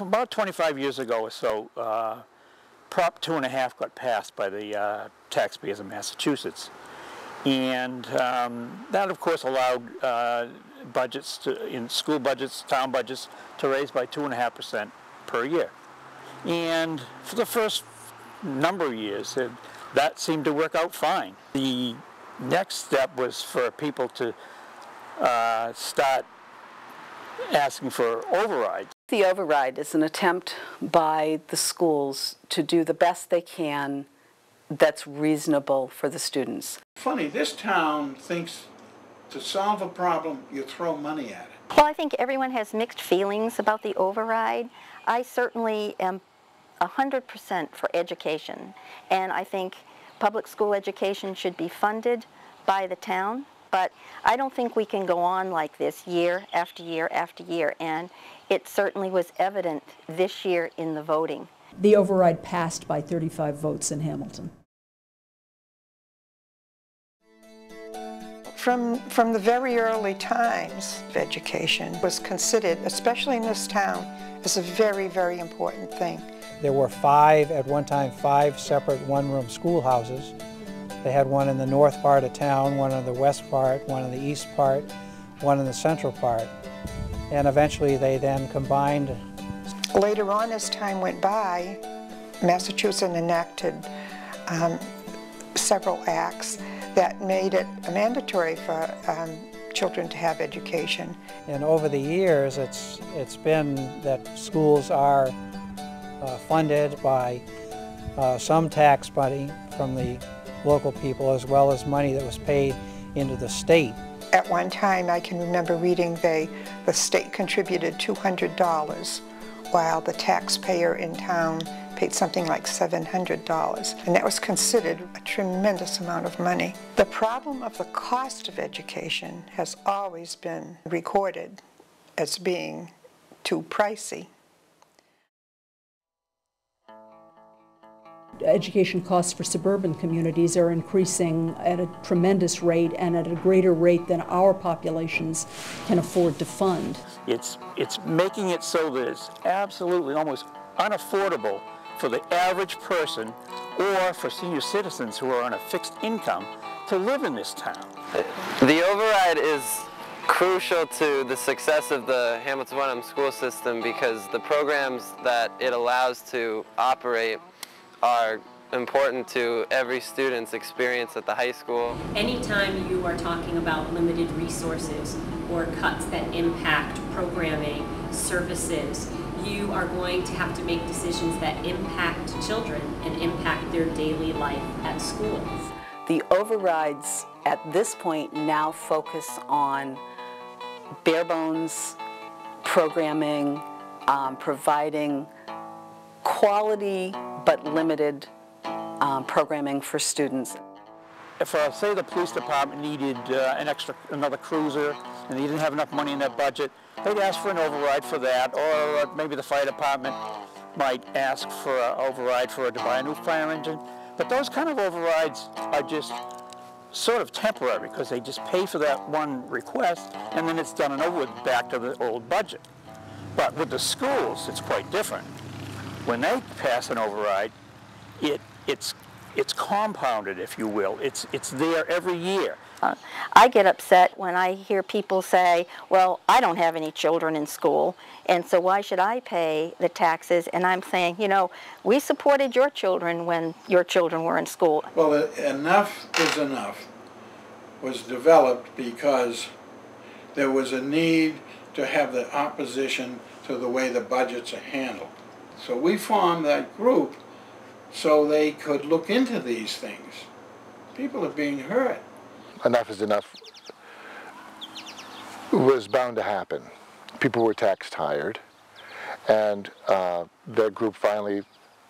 about 25 years ago or so, uh, Prop two and a half got passed by the uh, taxpayers of Massachusetts. And um, that, of course, allowed uh, budgets to, in school budgets, town budgets, to raise by two and a half percent per year. And for the first number of years, it, that seemed to work out fine. The next step was for people to uh, start asking for overrides. The override is an attempt by the schools to do the best they can that's reasonable for the students. Funny, this town thinks to solve a problem, you throw money at it. Well, I think everyone has mixed feelings about the override. I certainly am 100% for education, and I think public school education should be funded by the town, but I don't think we can go on like this year after year after year, and it certainly was evident this year in the voting. The override passed by 35 votes in Hamilton. From, from the very early times, education was considered, especially in this town, as a very, very important thing. There were five, at one time, five separate one-room schoolhouses. They had one in the north part of town, one in the west part, one in the east part, one in the central part. And eventually they then combined. Later on, as time went by, Massachusetts enacted um, several acts that made it mandatory for um, children to have education. And over the years, it's, it's been that schools are uh, funded by uh, some tax money from the local people as well as money that was paid into the state. At one time, I can remember reading they, the state contributed $200 while the taxpayer in town paid something like $700, and that was considered a tremendous amount of money. The problem of the cost of education has always been recorded as being too pricey. Education costs for suburban communities are increasing at a tremendous rate and at a greater rate than our populations can afford to fund. It's, it's making it so that it's absolutely almost unaffordable for the average person or for senior citizens who are on a fixed income to live in this town. The override is crucial to the success of the Hamilton Wenham school system because the programs that it allows to operate are important to every student's experience at the high school. Anytime you are talking about limited resources or cuts that impact programming, services, you are going to have to make decisions that impact children and impact their daily life at school. The overrides at this point now focus on bare bones programming, um, providing quality but limited um, programming for students. If, uh, say, the police department needed uh, an extra, another cruiser, and they didn't have enough money in their budget, they'd ask for an override for that, or uh, maybe the fire department might ask for an override for to buy a new fire engine. But those kind of overrides are just sort of temporary because they just pay for that one request and then it's done and over with back to the old budget. But with the schools, it's quite different. When they pass an override, it, it's, it's compounded, if you will. It's, it's there every year. Uh, I get upset when I hear people say, well, I don't have any children in school, and so why should I pay the taxes? And I'm saying, you know, we supported your children when your children were in school. Well, enough is enough was developed because there was a need to have the opposition to the way the budgets are handled. So we formed that group so they could look into these things. People are being hurt. Enough is enough was bound to happen. People were tax tired, and uh, that group finally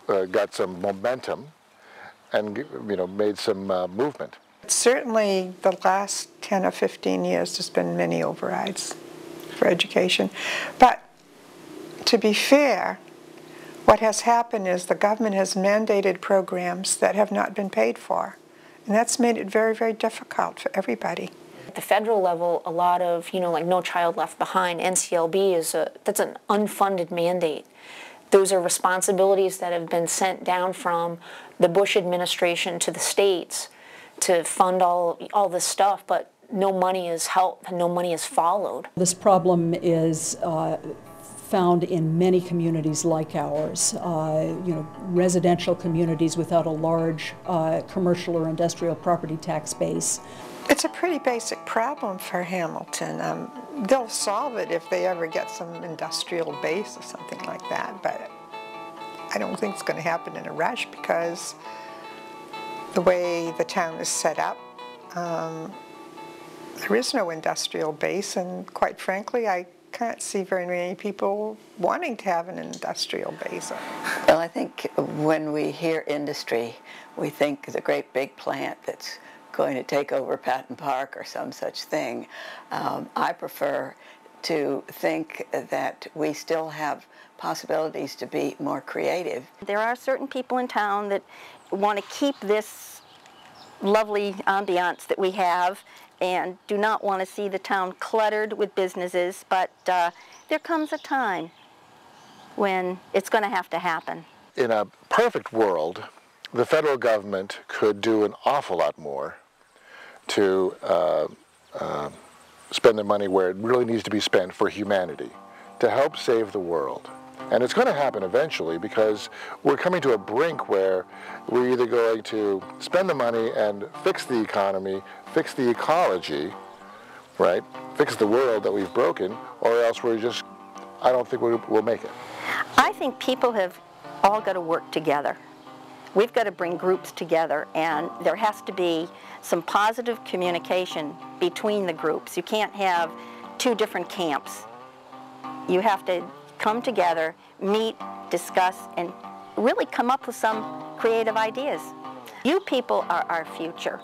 uh, got some momentum and you know made some uh, movement. Certainly the last 10 or 15 years there's been many overrides for education. But to be fair, what has happened is the government has mandated programs that have not been paid for. And that's made it very, very difficult for everybody. at the federal level, a lot of, you know, like No Child Left Behind, NCLB is a, that's an unfunded mandate. Those are responsibilities that have been sent down from the Bush administration to the states to fund all, all this stuff, but no money is helped, and no money is followed. This problem is uh, found in many communities like ours, uh, you know, residential communities without a large uh, commercial or industrial property tax base. It's a pretty basic problem for Hamilton. Um, they'll solve it if they ever get some industrial base or something like that, but I don't think it's going to happen in a rush because the way the town is set up, um, there is no industrial base, and quite frankly, I can't see very many people wanting to have an industrial base. Well, I think when we hear industry, we think the great big plant that's going to take over Patton Park or some such thing. Um, I prefer to think that we still have possibilities to be more creative. There are certain people in town that want to keep this lovely ambiance that we have and do not want to see the town cluttered with businesses, but uh, there comes a time when it's going to have to happen. In a perfect world, the federal government could do an awful lot more to uh, uh, spend the money where it really needs to be spent for humanity, to help save the world. And it's going to happen eventually because we're coming to a brink where we're either going to spend the money and fix the economy, fix the ecology, right, fix the world that we've broken, or else we're just, I don't think we'll, make it. I think people have all got to work together. We've got to bring groups together and there has to be some positive communication between the groups. You can't have two different camps. You have to come together, meet, discuss, and really come up with some creative ideas. You people are our future.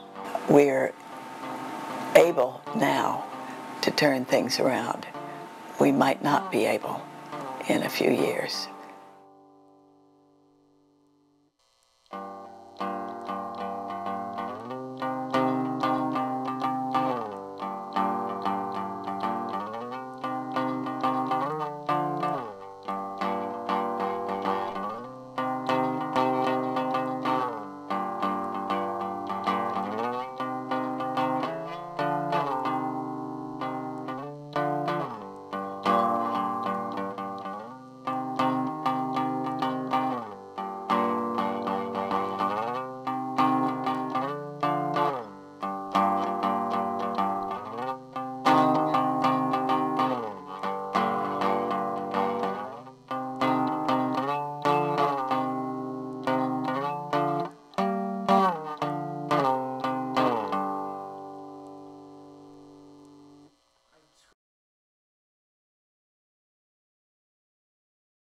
We're able now to turn things around. We might not be able in a few years.